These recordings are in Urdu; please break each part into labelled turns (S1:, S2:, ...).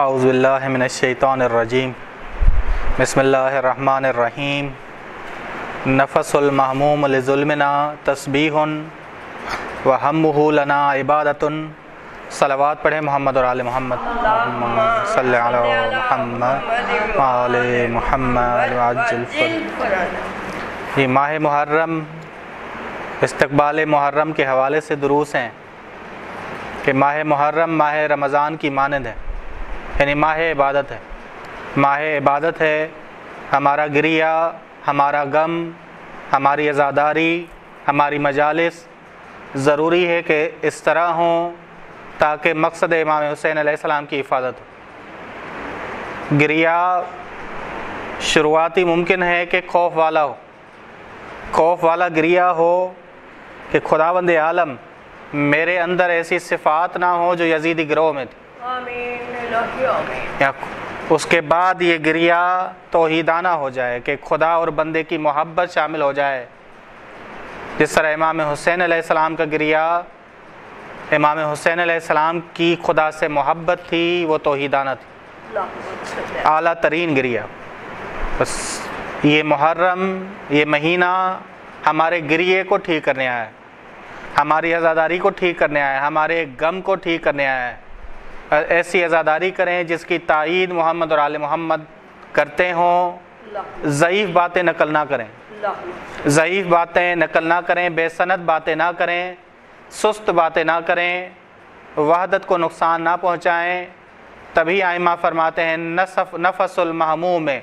S1: اعوذ باللہ من الشیطان الرجیم۔ بسم اللہ الرحمن الرحیم۔ نفس المحموم لظلمنا تسبیح و ہمہ لنا عبادت۔ صلوات پڑھیں محمد اور آل محمد۔ صلی علی محمد آل محمد وعجل فرج یہ ماہ محرم، استقبال محرم کے حوالے سے دروس ہیں کہ ماہ محرم، ماہ رمضان کی مانند ہے۔ یعنی ماہ عبادت ہے۔ ماہ عبادت ہے، ہمارا گریہ، ہمارا غم، ہماری ازاداری ہماری مجالس۔ ضروری ہے کہ اس طرح ہوں تاکہ مقصد امام حسین علیہ السلام کی حفاظت ہو۔ گریہ، شروعاتی ممکن ہے کہ خوف والا ہو۔ خوف والا گریہ ہو کہ خداوند عالم، میرے اندر ایسی صفات نہ ہو جو یزیدی گروہ میں تھی یا اس کے بعد یہ گریہ توحیدانہ ہو جائے کہ خدا اور بندے کی محبت شامل ہو جائے۔ جس طرح امام حسین علیہ السلام کا گریہ امام حسین علیہ السلام کی خدا سے محبت تھی وہ توحیدانہ تھی۔ اعلیٰ ترین گریہ۔ بس یہ محرم یہ مہینہ ہمارے گریے کو ٹھیک کرنے آیا ہے۔ ہماری ازاداری کو ٹھیک کرنے آیا ہے۔ ہمارے غم کو ٹھیک کرنے آیا ہے۔ ایسی ازاداری کریں جس کی تائید محمد اور آل محمد کرتے ہوں۔ ضعیف باتیں نقل نہ کریں۔ ضعیف باتیں نقل نہ کریں بے سند باتیں نہ کریں سست باتیں نہ کریں وحدت کو نقصان نہ پہنچائیں۔ تبھی آئمہ فرماتے ہیں نصف نفس المحموم میں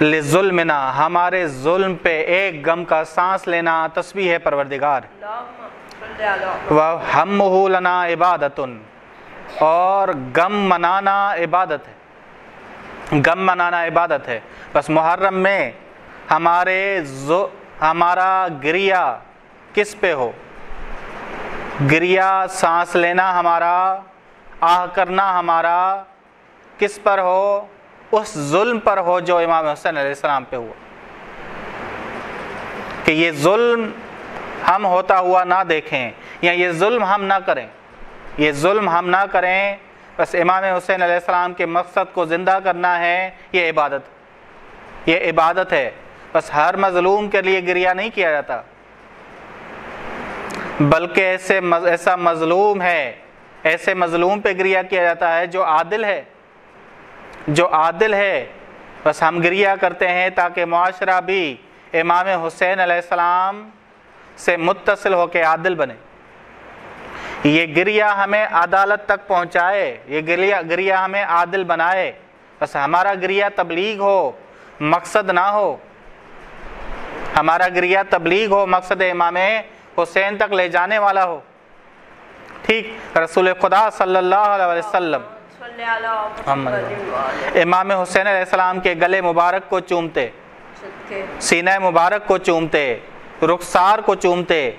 S1: لظلمنا ہمارے ظلم پہ ایک غم کا سانس لینا تسبیح ہے پروردگار وَهَمُّهُ لَنَا عِبَادَةٌ اور غم منانا عبادت ہے۔ غم منانا عبادت ہے۔ بس محرم میں ہمارے ہمارا گریہ کس پہ ہو؟ گریہ سانس لینا ہمارا، آہ کرنا ہمارا کس پر ہو؟ اس ظلم پر ہو جو امام حسین علیہ السلام پہ ہوا۔ کہ یہ ظلم ہم ہوتا ہوا نہ دیکھیں یا یہ ظلم ہم نہ کریں۔ یہ ظلم ہم نہ کریں۔ بس امام حسین علیہ السلام کے مقصد کو زندہ کرنا ہے، یہ عبادت۔ یہ عبادت ہے۔ بس ہر مظلوم کے لیے گریہ نہیں کیا جاتا۔ بلکہ ایسے ایسا مظلوم ہے، ایسے مظلوم پہ گریہ کیا جاتا ہے جو عادل ہے۔ جو عادل ہے۔ بس ہم گریہ کرتے ہیں تاکہ معاشرہ بھی امام حسین علیہ السلام سے متصل ہو کے عادل بنے۔ یہ گریہ ہمیں عدالت تک پہنچائے، یہ گریہ گریہ ہمیں عادل بنائے۔ بس ہمارا گریہ تبلیغ ہو، مقصد نہ ہو۔ ہمارا گریہ تبلیغ ہو، مقصد امام حسین تک لے جانے والا ہو۔ ٹھیک؟ رسول خدا صلی اللہ علیہ وسلم۔ امام حسین علیہ السلام کے گلے مبارک کو چومتے۔ سینہ مبارک کو چومتے۔ رخسار کو چومتے۔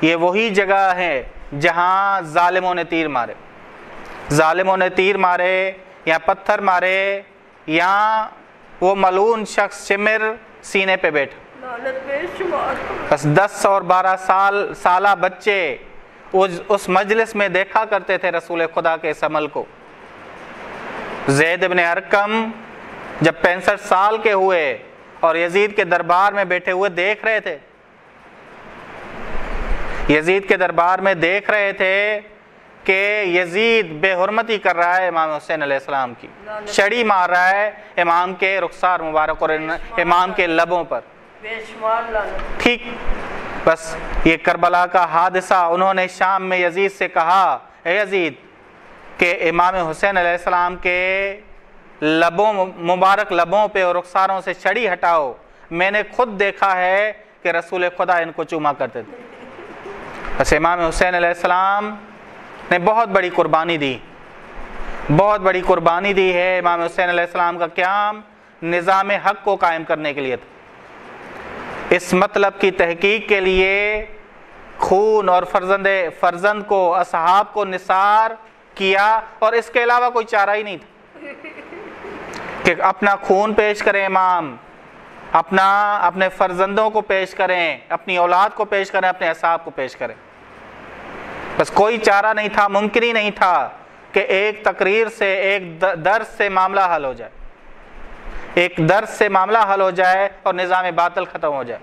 S1: یہ وہی جگہ ہے جہاں ظالموں نے تیر مارے۔ ظالموں نے تیر مارے یا پتھر مارے یا وہ ملون شخص شمر سینے پہ بیٹھا۔ بس دس اور بارہ سال سالہ بچے اس مجلس میں دیکھا کرتے تھے رسول خدا کے اس عمل کو۔ زید ابن ارکم جب پینسٹھ سال کے ہوئے اور یزید کے دربار میں بیٹھے ہوئے دیکھ رہے تھے یزید کے دربار میں دیکھ رہے تھے کہ یزید بے حرمتی کر رہا ہے امام حسین علیہ السلام کی۔ شڑی مار رہا ہے امام کے رخسار مبارک اور امام کے لبوں پر۔ ٹھیک۔ بس یہ کربلا کا حادثہ انہوں نے شام میں یزید سے کہا اے یزید کہ امام حسین علیہ السلام کے لبوں مبارک لبوں پہ اور رخساروں سے چھڑی ہٹاؤ۔ میں نے خود دیکھا ہے کہ رسول خدا ان کو چوما کرتے تھے۔ بس امام حسین علیہ السلام نے بہت بڑی قربانی دی۔ بہت بڑی قربانی دی ہے امام حسین علیہ السلام کا قیام نظام حق کو قائم کرنے کے لیے تھا۔ اس مطلب کی تحقیق کے لیے خون اور فرزند فرزند کو، اصحاب کو نثار کیا اور اس کے علاوہ کوئی چارہ ہی نہیں تھا۔ کہ اپنا خون پیش کریں امام، اپنا، اپنے فرزندوں کو پیش کریں، اپنی اولاد کو پیش کریں، اپنے اصحاب کو پیش کریں۔ بس کوئی چارہ نہیں تھا، ممکن ہی نہیں تھا کہ ایک تقریر سے، ایک درس سے معاملہ حل ہو جائے۔ ایک درس سے معاملہ حل ہو جائے اور نظام باطل ختم ہو جائے۔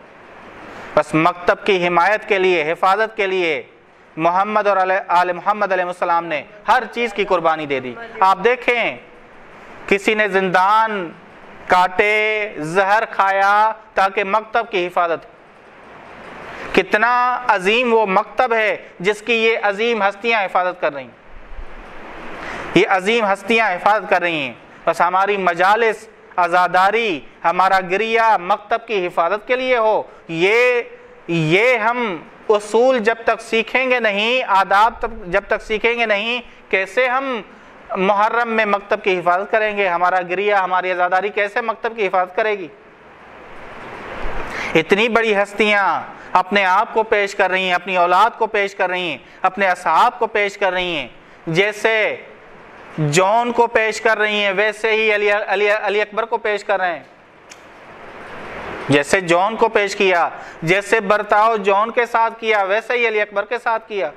S1: بس مکتب کی حمایت کے لیے، حفاظت کے لیے محمد اور آل محمد علیہ السلام نے ہر چیز کی قربانی دے دی۔ آپ دیکھیں، کسی نے زندان، کاٹے، زہر کھایا تاکہ مکتب کی حفاظت کتنا عظیم وہ مکتب ہے جس کی یہ عظیم ہستیاں حفاظت کر رہی ہیں۔ یہ عظیم ہستیاں حفاظت کر رہی ہیں۔ بس ہماری مجالس ازاداری ہمارا گریہ مکتب کی حفاظت کے لیے ہو۔ یہ یہ ہم اصول جب تک سیکھیں گے نہیں، آداب جب تک سیکھیں گے نہیں، کیسے ہم محرم میں مکتب کی حفاظت کریں گے؟ ہمارا گریہ، ہماری ازاداری کیسے مکتب کی حفاظت کرے گی؟ اتنی بڑی ہستیاں اپنے آپ کو پیش کر رہی ہیں، اپنی اولاد کو پیش کر رہی ہیں، اپنے اصحاب کو پیش کر رہی ہیں۔ جیسے جون کو پیش کر رہی ہیں، ویسے ہی علی علی اکبر کو پیش کر رہے ہیں۔ جیسے جون کو پیش کیا، جیسے برتاؤ جون کے ساتھ کیا، ویسے ہی علی اکبر کے ساتھ کیا۔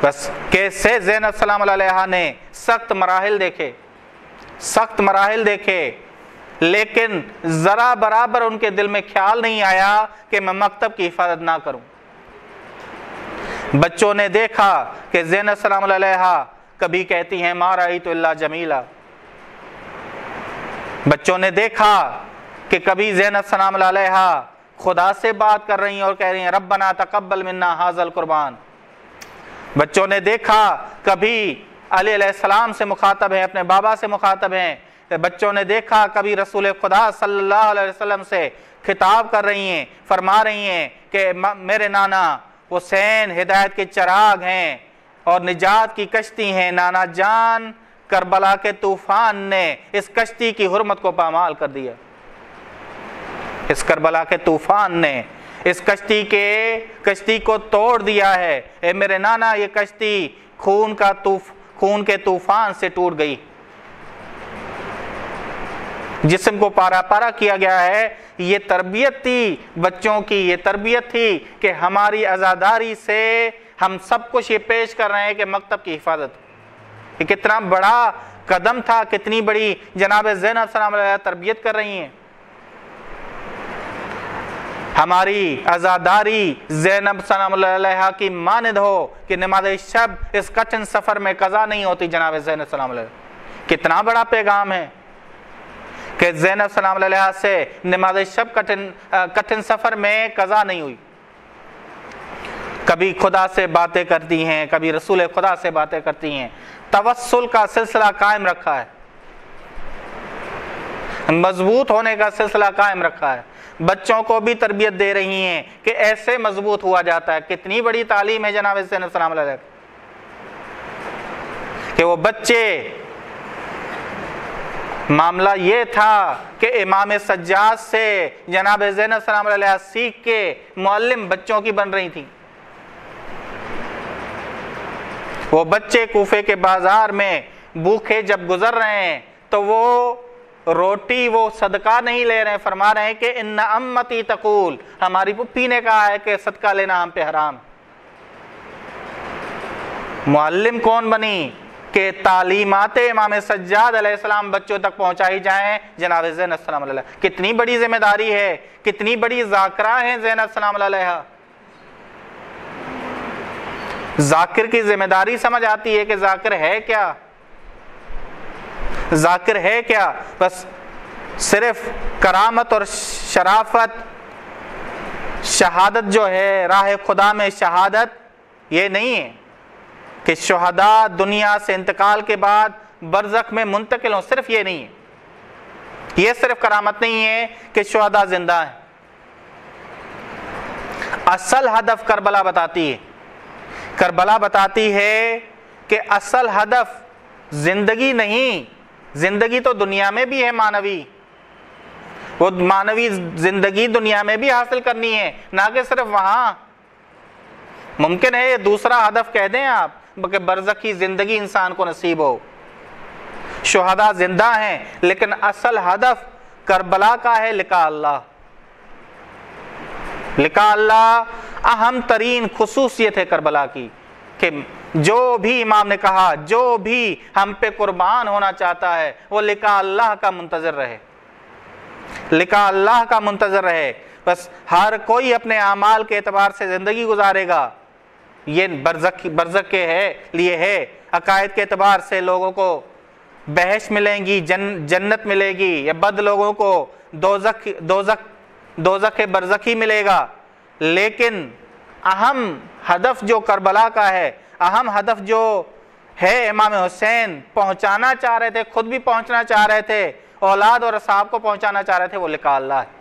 S1: بس کیسے زین السلام علیہ نے سخت مراحل دیکھے، سخت مراحل دیکھے۔ لیکن ذرا برابر ان کے دل میں خیال نہیں آیا کہ میں مکتب کی حفاظت نہ کروں۔ بچوں نے دیکھا کہ زین السلام علیہ کبھی کہتی ہیں مارا تو اللہ جمیلہ بچوں نے دیکھا کہ کبھی زین السلام علیہ خدا سے بات کر رہی ہیں اور کہہ رہی ہیں، ربنا تقبل منا حاضل قربان بچوں نے دیکھا کبھی علی علیہ السلام سے مخاطب ہیں، اپنے بابا سے مخاطب ہیں بچوں نے دیکھا کبھی رسول خدا صلی اللہ علیہ وسلم سے خطاب کر رہی ہیں، فرما رہی ہیں کہ میرے نانا حسین ہدایت کے چراغ ہیں اور نجات کی کشتی ہیں۔ نانا جان، کربلا کے طوفان نے اس کشتی کی حرمت کو پامال کر دیا۔ اس کربلا کے طوفان نے اس کشتی کے، کشتی کو توڑ دیا ہے۔ اے میرے نانا، یہ کشتی خون کا خون کے طوفان سے ٹوٹ گئی۔ جسم کو پارا پارا کیا گیا ہے، یہ تربیت تھی بچوں کی، یہ تربیت تھی کہ ہماری ازاداری سے ہم سب کچھ یہ پیش کر رہے ہیں کہ مکتب کی حفاظت۔ یہ کتنا بڑا قدم تھا، کتنی بڑی جناب زین السلام علیہ تربیت کر رہی ہیں۔ ہماری ازاداری زینب سلام اللہ علیہ کی ماند ہو کہ نماز شب اس کٹن سفر میں قضا نہیں ہوتی جناب زینب سلام علیہ۔ کتنا بڑا پیغام ہے۔ کہ زینب سلام علیہ سے نماز شب کٹن کٹن سفر میں قضا نہیں ہوئی۔ کبھی خدا سے باتیں کرتی ہیں، کبھی رسول خدا سے باتیں کرتی ہیں۔ توسل کا سلسلہ قائم رکھا ہے۔ مضبوط ہونے کا سلسلہ قائم رکھا ہے۔ بچوں کو بھی تربیت دے رہی ہیں کہ ایسے مضبوط ہوا جاتا ہے۔ کتنی بڑی تعلیم ہے جناب حسین السلام علیہ کہ وہ بچے معاملہ یہ تھا کہ امام سجاد سے جناب زین السلام علیہ سیکھ کے معلم بچوں کی بن رہی تھیں وہ بچے کوفے کے بازار میں بھوکے جب گزر رہے ہیں تو وہ روٹی وہ صدقہ نہیں لے رہے ہیں، فرما رہے ہیں کہ ان امتی تقول، ہماری پپی نے کہا ہے کہ صدقہ لینا ہم پہ حرام۔ معلم کون بنی؟ کہ تعلیمات امام سجاد علیہ السلام بچوں تک پہنچائی جائیں۔ جناب زین السلام علیہ۔ کتنی بڑی ذمہ داری ہے، کتنی بڑی ذاکرہ ہیں زین السلام علیہ۔ ذاکر کی ذمہ داری سمجھ آتی ہے کہ ذاکر ہے کیا؟ ذاکر ہے کیا؟ بس صرف کرامت اور شرافت، شہادت جو ہے، راہ خدا میں شہادت، یہ نہیں ہے۔ کہ شہداء دنیا سے انتقال کے بعد برزخ میں منتقل ہوں، صرف یہ نہیں ہے۔ یہ صرف کرامت نہیں ہے کہ شہداء زندہ ہیں۔ اصل ہدف کربلا بتاتی ہے۔ کربلا بتاتی ہے کہ اصل ہدف زندگی نہیں، زندگی تو دنیا میں بھی ہے مانوی۔ وہ مانوی زندگی دنیا میں بھی حاصل کرنی ہے، نہ کہ صرف وہاں۔ ممکن ہے یہ دوسرا ہدف کہہ دیں آپ۔ کہ برزخی زندگی انسان کو نصیب ہو۔ شہداء زندہ ہیں، لیکن اصل ہدف کربلا کا ہے لکھا اللہ۔ لکھا اللہ اہم ترین خصوصیت ہے کربلا کی کہ جو بھی امام نے کہا، جو بھی ہم پہ قربان ہونا چاہتا ہے، وہ لکھا اللہ کا منتظر رہے۔ لکھا اللہ کا منتظر رہے۔ بس ہر کوئی اپنے اعمال کے اعتبار سے زندگی گزارے گا۔ یہ برزک برزک کے ہے، لیے ہے۔ عقائد کے اعتبار سے لوگوں کو بحث ملیں گی، جن جنت ملے گی، یا بد لوگوں کو دوزک دوزک دوزک برزخی ملے گا۔ لیکن اہم ہدف جو کربلا کا ہے، اہم ہدف جو ہے امام حسین، پہنچانا چاہ رہے تھے، خود بھی پہنچنا چاہ رہے تھے، اولاد اور اصحاب کو پہنچانا چاہ رہے تھے، وہ لکھا اللہ ہے۔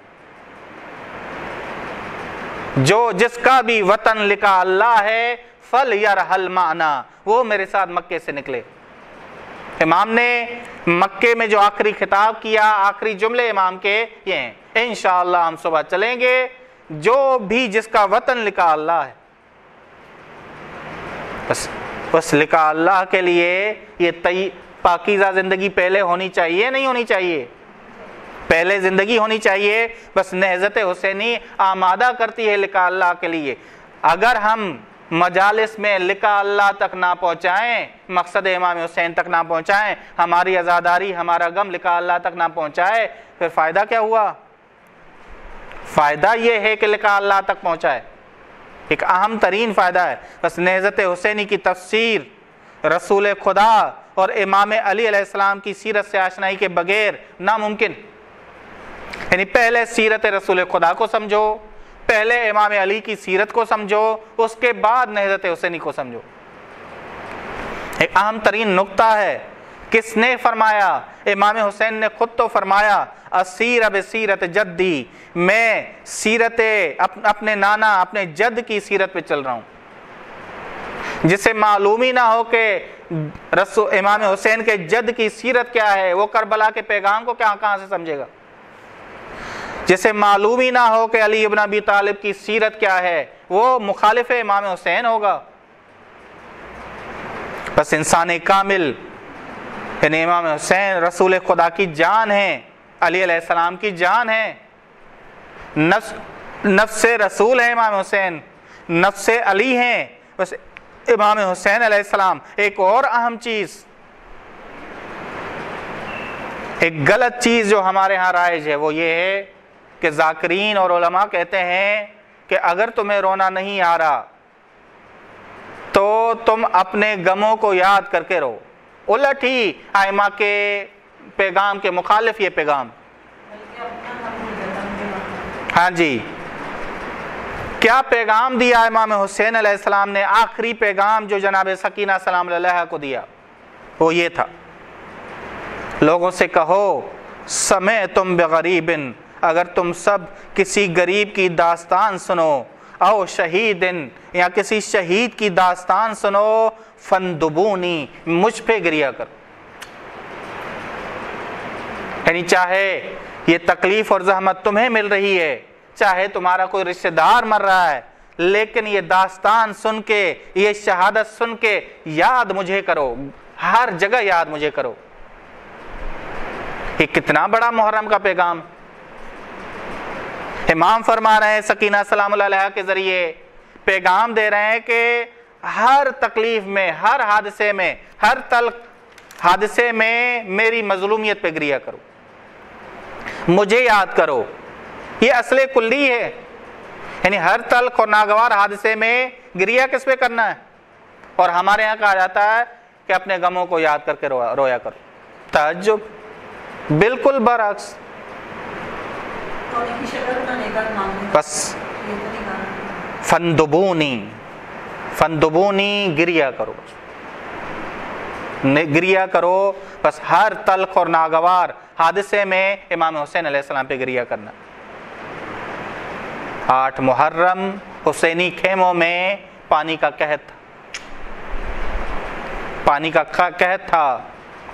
S1: جو جس کا بھی وطن لکھا اللہ ہے، فل یرحل معنا۔ وہ میرے ساتھ مکے سے نکلے۔ امام نے مکے میں جو آخری خطاب کیا، آخری جملے امام کے یہ ہیں۔ انشاءاللہ ہم صبح چلیں گے۔ جو بھی جس کا وطن لکھا اللہ ہے۔ بس بس لکھا اللہ کے لیے یہ پاکیزہ زندگی پہلے ہونی چاہیے، نہیں ہونی چاہیے؟ پہلے زندگی ہونی چاہیے، بس نہزت حسینی آمادہ کرتی ہے لکھا اللہ کے لیے۔ اگر ہم مجالس میں لکھا اللہ تک نہ پہنچائیں، مقصد امام حسین تک نہ پہنچائیں، ہماری ازاداری ہمارا غم لکھا اللہ تک نہ پہنچائے، پھر فائدہ کیا ہوا؟ فائدہ یہ ہے کہ لکھا اللہ تک پہنچائے۔ ایک اہم ترین فائدہ ہے۔ بس نہزت حسینی کی تفسیر رسول خدا اور امام علی علیہ السلام کی سیرت سے آشنائی کے بغیر ناممکن۔ یعنی پہلے سیرت رسول خدا کو سمجھو، پہلے امام علی کی سیرت کو سمجھو، اس کے بعد نہزت حسینی کو سمجھو۔ ایک اہم ترین نقطہ ہے، کس نے فرمایا؟ امام حسین نے خود تو فرمایا اسیر اب سیرت جدی، میں سیرت اپنے نانا، اپنے جد کی سیرت پہ چل رہا ہوں۔ جسے معلوم ہی نہ ہو کہ امام حسین کے جد کی سیرت کیا ہے، وہ کربلا کے پیغام کو کہاں کہاں سے سمجھے گا؟ جسے معلوم ہی نہ ہو کہ علی ابن ابی طالب کی سیرت کیا ہے، وہ مخالف امام حسین ہوگا۔ بس انسان کامل یعنی امام حسین رسول خدا کی جان ہے، علی علیہ السلام کی جان ہے۔ نفس نفس رسول ہے امام حسین، نفس علی ہیں بس امام حسین علیہ السلام، ایک اور اہم چیز۔ ایک غلط چیز جو ہمارے ہاں رائج ہے، وہ یہ ہے کہ ذاکرین اور علماء کہتے ہیں کہ اگر تمہیں رونا نہیں آ رہا، تو تم اپنے غموں کو یاد کر کے رو الٹ ہی آئمہ کے پیغام کے مخالف یہ پیغام۔ ہاں جی۔ کیا پیغام دیا امام حسین علیہ السلام نے؟ آخری پیغام جو جناب سکینہ سلام علیہ کو دیا، وہ یہ تھا۔ لوگوں سے کہو سمے تم بغریب اگر تم سب کسی غریب کی داستان سنو او شہید یا کسی شہید کی داستان سنو فندبونی مجھ پہ گریا کر یعنی چاہے یہ تکلیف اور زحمت تمہیں مل رہی ہے، چاہے تمہارا کوئی رشتہ دار مر رہا ہے، لیکن یہ داستان سن کے، یہ شہادت سن کے یاد مجھے کرو۔ ہر جگہ یاد مجھے کرو۔ یہ کتنا بڑا محرم کا پیغام۔ امام فرما رہے ہیں، سکینہ سلام اللہ علیہ کے ذریعے پیغام دے رہے ہیں کہ ہر تکلیف میں، ہر حادثے میں، ہر تلق حادثے میں میری مظلومیت پہ گریا کرو۔ مجھے یاد کرو، یہ اصل کلی ہے۔ یعنی ہر تلق اور ناگوار حادثے میں گریا کس پہ کرنا ہے؟ اور ہمارے یہاں کہا جاتا ہے کہ اپنے غموں کو یاد کر کے رویا کرو۔ تعجب، بالکل برعکس۔ بس۔ فندبونی فندبونی گریا کرو گریا کرو۔ بس ہر تلخ اور ناگوار حادثے میں امام حسین علیہ السلام پہ گریا کرنا۔ آٹھ محرم حسینی خیموں میں پانی کا قحط۔ پانی کا قحط تھا۔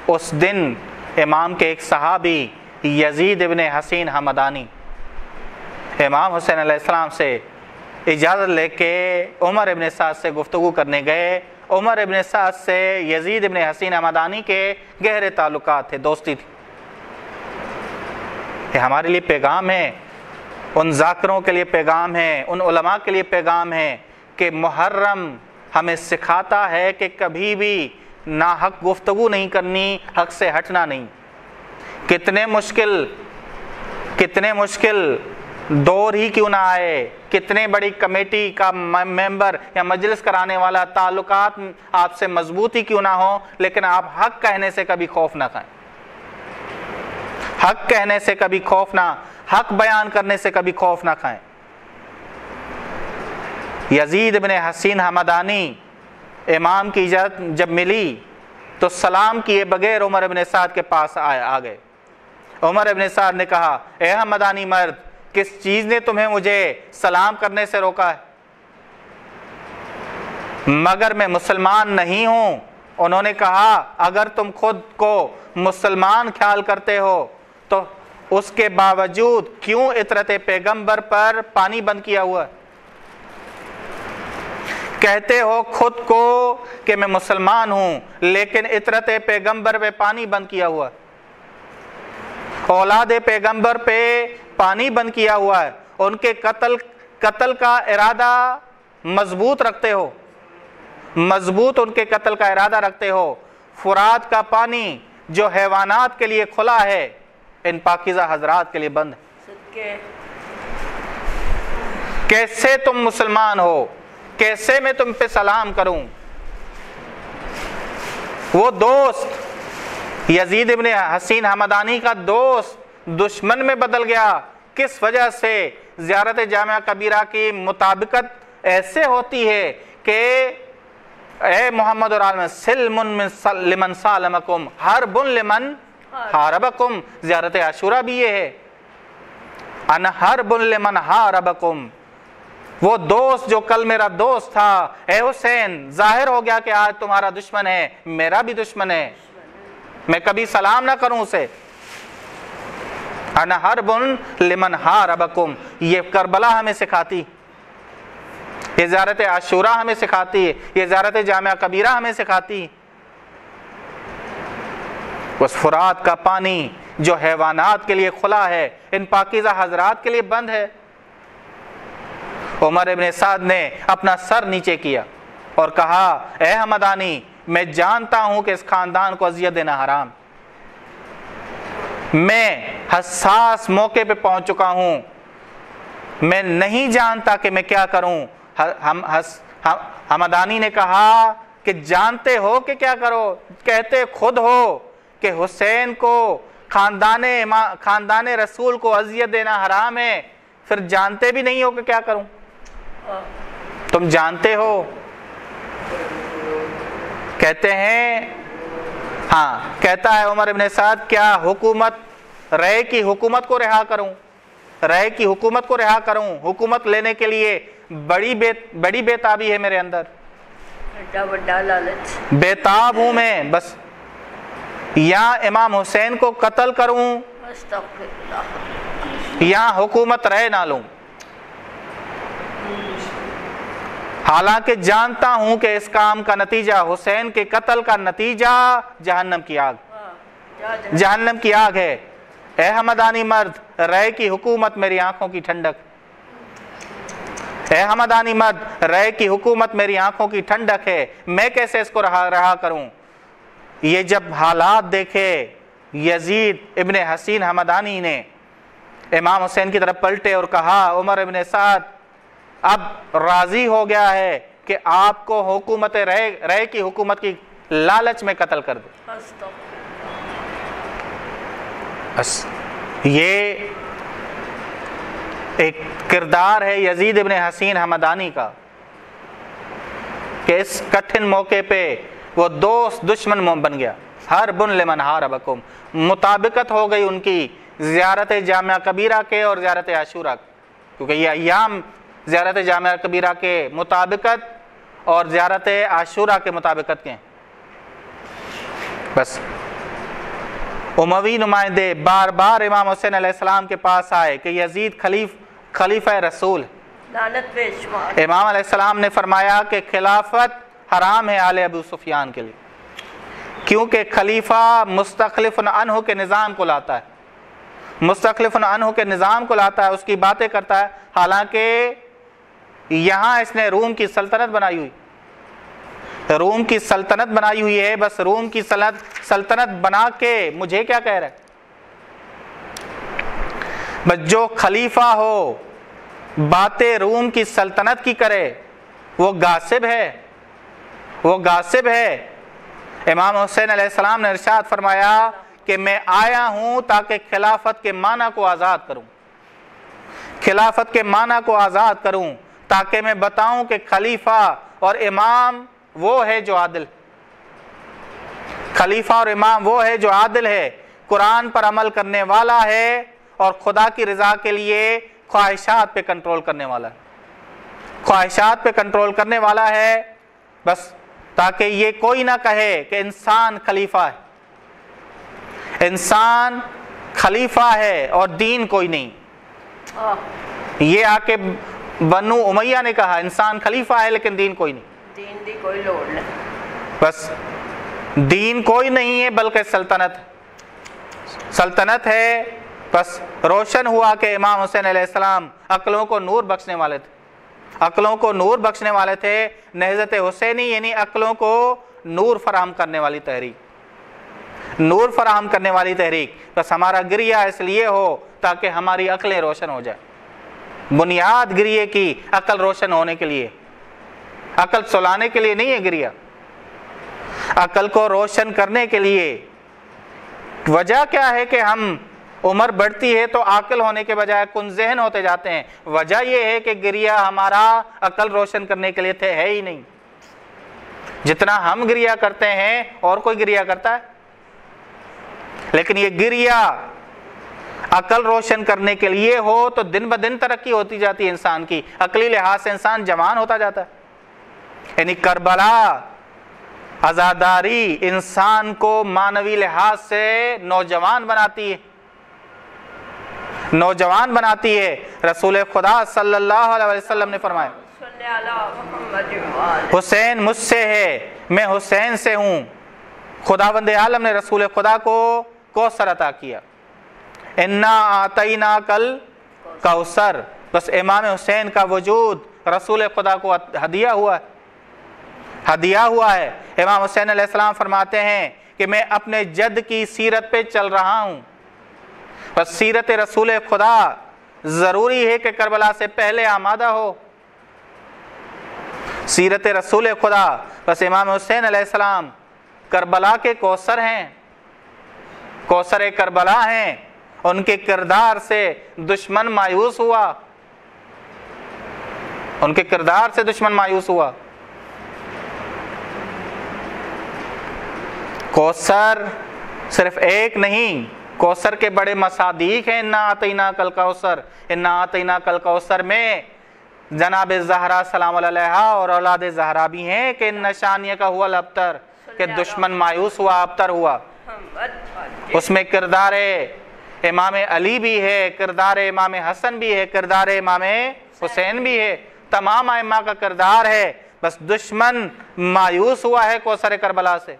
S1: اس دن امام کے ایک صحابی یزید ابن حسین حمدانی امام حسین علیہ السلام سے اجازت لے کے عمر ابن سعد سے گفتگو کرنے گئے۔ عمر ابن سعد سے یزید ابن حسین حمدانی کے گہرے تعلقات تھے، دوستی تھی۔ یہ ہمارے لیے پیغام ہے ان ذاکروں کے لیے پیغام ہے ان علماء کے لیے پیغام ہے کہ محرم ہمیں سکھاتا ہے کہ کبھی بھی نا حق گفتگو نہیں کرنی، حق سے ہٹنا نہیں۔ کتنے مشکل کتنے مشکل دور ہی کیوں نہ آئے؟ کتنے بڑی کمیٹی کا ممبر یا مجلس کرانے والا تعلقات آپ سے مضبوط ہی کیوں نہ ہو لیکن آپ حق کہنے سے کبھی خوف نہ کھائیں۔ حق کہنے سے کبھی خوف نہ، حق بیان کرنے سے کبھی خوف نہ کھائیں۔ یزید ابن حسین حمدانی امام کی اجازت جب ملی تو سلام کیے بغیر عمر ابن سعد کے پاس آ گئے۔ عمر ابن سعد نے کہا، اے حمدانی مرد کس چیز نے تمہیں مجھے سلام کرنے سے روکا ہے؟ مگر میں مسلمان نہیں ہوں۔ انہوں نے کہا، اگر تم خود کو مسلمان خیال کرتے ہو، تو اس کے باوجود کیوں اطرت پیغمبر پر پانی بند کیا ہوا؟ ہے کہتے ہو خود کو کہ میں مسلمان ہوں، لیکن اطرت پیغمبر پہ پانی بند کیا ہوا۔ اولاد پیغمبر پہ پانی بند کیا ہوا ہے ان کے قتل قتل کا ارادہ مضبوط رکھتے ہو۔ مضبوط ان کے قتل کا ارادہ رکھتے ہو۔ فرات کا پانی جو حیوانات کے لیے کھلا ہے ان پاکیزہ حضرات کے لیے بند ہے۔ کیسے تم مسلمان ہو؟ کیسے میں تم پہ سلام کروں؟ وہ دوست یزید ابن حسین حمدانی کا دوست دشمن میں بدل گیا۔ کس وجہ سے؟ زیارت جامعہ کبیرہ کی مطابقت ایسے ہوتی ہے کہ اے محمد اور عالم، سلم لمن سالمکم حرب لمن حاربکم۔ زیارت عاشورہ بھی یہ ہے۔ ان حرب لمن حاربکم۔ وہ دوست جو کل میرا دوست تھا، اے حسین، ظاہر ہو گیا کہ آج تمہارا دشمن ہے، میرا بھی دشمن ہے۔ میں کبھی سلام نہ کروں اسے۔ انا حربن لمن حاربکم، یہ کربلا ہمیں سکھاتی یہ زیارت عاشورہ ہمیں سکھاتی ہے، یہ زیارت جامعہ کبیرہ ہمیں سکھاتی اس فرات کا پانی جو حیوانات کے لیے کھلا ہے، ان پاکیزہ حضرات کے لیے بند ہے۔ عمر ابن سعد نے اپنا سر نیچے کیا اور کہا، اے حمدانی میں جانتا ہوں کہ اس خاندان کو اذیت دینا حرام۔ میں حساس موقع پہ پہنچ چکا ہوں۔ میں نہیں جانتا کہ میں کیا کروں۔ حمدانی نے کہا کہ جانتے ہو کہ کیا کرو۔ کہتے خود ہو کہ حسین کو خاندان خاندان رسول کو اذیت دینا حرام ہے۔ پھر جانتے بھی نہیں ہو کہ کیا کروں۔ تم جانتے ہو۔ کہتے ہیں ہاں کہتا ہے عمر ابن سعد، کیا حکومت رائے کی حکومت کو رہا کروں رائے کی حکومت کو رہا کروں حکومت لینے کے لیے بڑی بے بڑی بیتابی ہے میرے اندر۔ بیتاب ہوں میں بس۔ یا امام حسین کو قتل کروں یا حکومت رہے نہ لوں۔ حالانکہ جانتا ہوں کہ اس کام کا نتیجہ حسین کے قتل کا نتیجہ جہنم کی آگ۔ جہنم کی آگ ہے۔ اے حمدانی مرد، رے کی حکومت میری آنکھوں کی ٹھنڈک۔ اے حمدانی مرد، رے کی حکومت میری آنکھوں کی ٹھنڈک ہے۔ میں کیسے اس کو رہا رہا کروں؟ یہ جب حالات دیکھے، یزید ابن حسین حمدانی نے امام حسین کی طرف پلٹے اور کہا، عمر ابن سعد، اب راضی ہو گیا ہے کہ آپ کو حکومت رہے کی حکومت کی لالچ میں قتل کر دے یہ ایک کردار ہے یزید ابن حسین حمدانی کا کہ اس کٹھن موقع پہ وہ دوست دشمن بن گیا۔ ہر بن لمن ہار ابکم مطابقت ہو گئی ان کی زیارت جامعہ کبیرہ کے اور زیارت عاشورہ کیونکہ یہ ایام زیارت جامعہ کبیرہ کے مطابقت اور زیارت عاشورہ کے مطابقت کے بس۔ اموی نمائندے بار بار امام حسین علیہ السلام کے پاس آئے کہ یزید خلیف خلیفہ رسول امام علیہ السلام نے فرمایا کہ خلافت حرام ہے آل ابو سفیان کے لیے۔ کیونکہ خلیفہ مستخلف عنہ کے نظام کو لاتا ہے۔ مستخلف عنہ کے نظام کو لاتا ہے اس کی باتیں کرتا ہے۔ حالانکہ یہاں اس نے روم کی سلطنت بنائی ہوئی۔ روم کی سلطنت بنائی ہوئی ہے، بس روم کی سلطنت بنا کے مجھے کیا کہہ رہا ہے؟ بس جو خلیفہ ہو، باتیں روم کی سلطنت کی کرے، وہ گاسب ہے۔ وہ گاسب ہے۔ امام حسین علیہ السلام نے ارشاد فرمایا کہ میں آیا ہوں تاکہ خلافت کے معنی کو آزاد کروں۔ خلافت کے معنی کو آزاد کروں تاکہ میں بتاؤں کہ خلیفہ اور امام وہ ہے جو عادل۔ خلیفہ اور امام وہ ہے جو عادل ہے۔ قرآن پر عمل کرنے والا ہے اور خدا کی رضا کے لیے خواہشات پہ کنٹرول کرنے والا ہے۔ خواہشات پہ کنٹرول کرنے والا ہے۔ بس تاکہ یہ کوئی نہ کہے کہ انسان خلیفہ ہے۔ انسان خلیفہ ہے اور دین کوئی نہیں۔ یہ آ کے بنو امیہ نے کہا انسان خلیفہ ہے لیکن دین کوئی نہیں۔
S2: دین دی کوئی لوڑ نہیں۔
S1: بس، دین کوئی نہیں ہے بلکہ سلطنت۔ سلطنت ہے، بس روشن ہوا کہ امام حسین علیہ السلام عقلوں کو نور بخشنے والے تھے۔ عقلوں کو نور بخشنے والے تھے نہزت حسینی یعنی عقلوں کو نور فراہم کرنے والی تحریک۔ نور فراہم کرنے والی تحریک۔ بس ہمارا گریہ اس لیے ہو تاکہ ہماری عقلیں روشن ہو جائے بنیاد گریے کی، عقل روشن ہونے کے لیے۔ عقل سلانے کے لیے نہیں ہے گریہ عقل کو روشن کرنے کے لیے۔ وجہ کیا ہے کہ ہم عمر بڑھتی ہے تو عقل ہونے کے بجائے کن ذہن ہوتے جاتے ہیں؟ وجہ یہ ہے کہ گریہ ہمارا عقل روشن کرنے کے لیے تھے، ہے ہی نہیں۔ جتنا ہم گریہ کرتے ہیں، اور کوئی گریہ کرتا ہے؟ لیکن یہ گریہ عقل روشن کرنے کے لیے ہو تو دن بدن ترقی ہوتی جاتی ہے انسان کی۔ عقلی لحاظ سے انسان جوان ہوتا جاتا ہے۔ یعنی کربلا ازاداری انسان کو مانوی لحاظ سے نوجوان بناتی ہے۔ نوجوان بناتی ہے۔ رسول خدا صلی اللہ علیہ وسلم نے فرمایا حسین مجھ سے ہے میں حسین سے ہوں۔ خدا بند عالم نے رسول خدا کو کوسر عطا کیا۔ انا آتینا کل کوسر بس امام حسین کا وجود رسول خدا کو ہدیہ ہوا۔ ہے ہدیہ ہوا ہے۔ امام حسین علیہ السلام فرماتے ہیں کہ میں اپنے جد کی سیرت پہ چل رہا ہوں۔ بس سیرت رسول خدا ضروری ہے کہ کربلا سے پہلے آمادہ ہو۔ سیرت رسول خدا، بس امام حسین علیہ السلام کربلا کے کوثر ہیں۔ کوثر کربلا ہیں۔ ان کے کردار سے دشمن مایوس ہوا۔ ان کے کردار سے دشمن مایوس ہوا۔ کوثر صرف ایک نہیں کوثر کے بڑے مصادیق ہیں انا آتینا کل کوثر انا آتینا کل کوثر میں جناب زہرا سلام علیہ اور اولاد زہرا بھی ہیں کہ ان نشانیہ کا ہوا الابتر کہ دشمن مایوس ہوا ابتر ہوا۔ اس میں کردار امام علی بھی ہے کردار امام حسن بھی ہے کردار امام حسین بھی ہے تمام ائمہ کا کردار ہے۔ بس دشمن مایوس ہوا ہے کوثر کربلا سے۔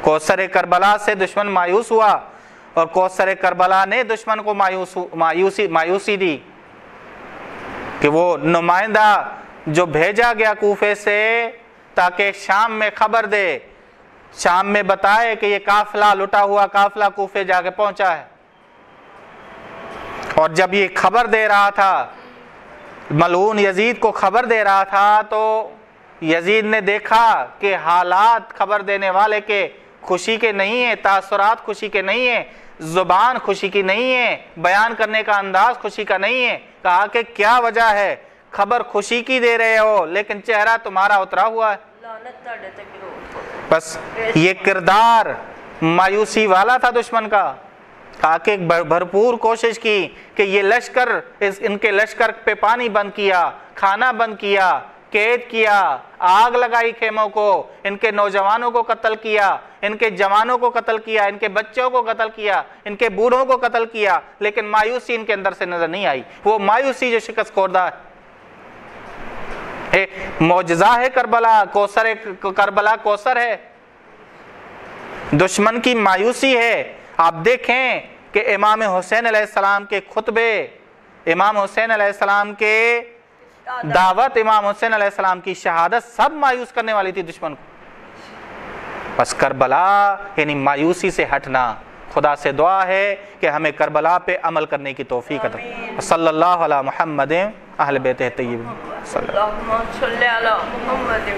S1: کوثر کربلا سے دشمن مایوس ہوا اور کوثر کربلا نے دشمن کو مایوس مایوسی مایوسی دی کہ وہ نمائندہ جو بھیجا گیا کوفے سے تاکہ شام میں خبر دے، شام میں بتائے کہ یہ قافلہ لٹا ہوا قافلہ کوفے جا کے پہنچا ہے۔ اور جب یہ خبر دے رہا تھا، ملعون یزید کو خبر دے رہا تھا تو یزید نے دیکھا کہ حالات خبر دینے والے کے خوشی کے نہیں ہیں تاثرات خوشی کے نہیں ہیں زبان خوشی کی نہیں ہے بیان کرنے کا انداز خوشی کا نہیں ہے کہا کہ کیا وجہ ہے؟ خبر خوشی کی دے رہے ہو لیکن چہرہ تمہارا اترا ہوا ہے۔ بس یہ کردار مایوسی والا تھا دشمن کا۔ کہا کہ بھرپور کوشش کی کہ یہ لشکر ان کے لشکر پہ پانی بند کیا کھانا بند کیا۔ قید کیا، آگ لگائی خیموں کو، ان کے نوجوانوں کو قتل کیا، ان کے جوانوں کو قتل کیا، ان کے بچوں کو قتل کیا، ان کے بوڑھوں کو قتل کیا، لیکن مایوسی ان کے اندر سے نظر نہیں آئی۔ وہ مایوسی جو شکست خوردہ ہے۔ موجزہ ہے کربلا کوسر کربلا کوسر ہے۔ دشمن کی مایوسی ہے۔ آپ دیکھیں کہ امام حسین علیہ السلام کے خطبے، امام حسین علیہ السلام کے دعوت امام حسین علیہ السلام کی شہادت سب مایوس کرنے والی تھی دشمن کو۔ بس کربلا یعنی مایوسی سے ہٹنا۔ خدا سے دعا ہے کہ ہمیں کربلا پہ عمل کرنے کی توفیق عطا۔ صلی اللہ علیہ محمد اہل بیت طیب صلی اللہ
S2: على محمد